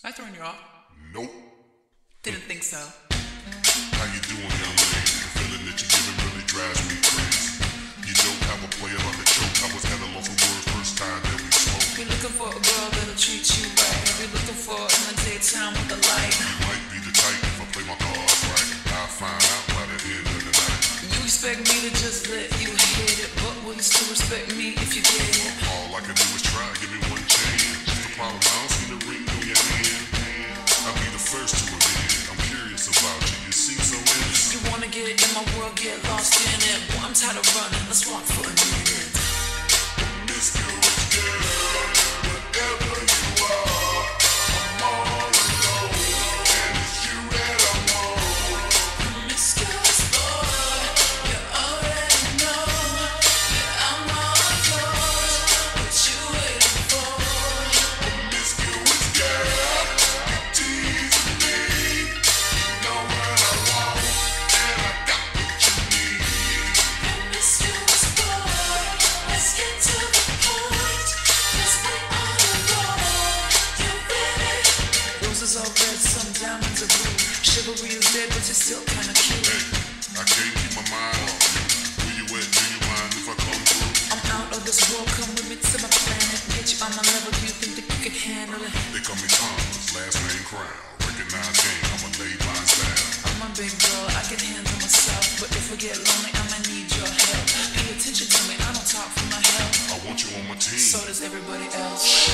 I throwing you off? Nope. Didn't think so. How you doing, young lady? The feeling that you're giving really drives me crazy. You don't have a play about the choke. I was at a loss for words first time that we spoke. You're looking for a girl that'll treat you right. You're looking for in the daytime with the light. You might be the type if I play my cards right. I'll find out by the end of the night. You expect me to just let you hit it, but will you still respect me if you get it? All I can do is try. First to. I'm curious about you. You seem so innocent. You wanna get in my world, get lost in it. Boy, I'm tired of running. Let's walk for a minute. Chivalry is dead, but you're still kinda cute. Hey, I can't keep my mind off you. Where you at? Do you mind if I come through? I'm out of this world, come with me to my planet. Get you on my level, do you think that you can handle it? They call me Thomas, last name Crown. Recognize game, I'm a lay line style. I'm a big girl, I can handle myself. But if I get lonely, I might need your help. Pay attention to me, I don't talk for my health. I want you on my team. So does everybody else.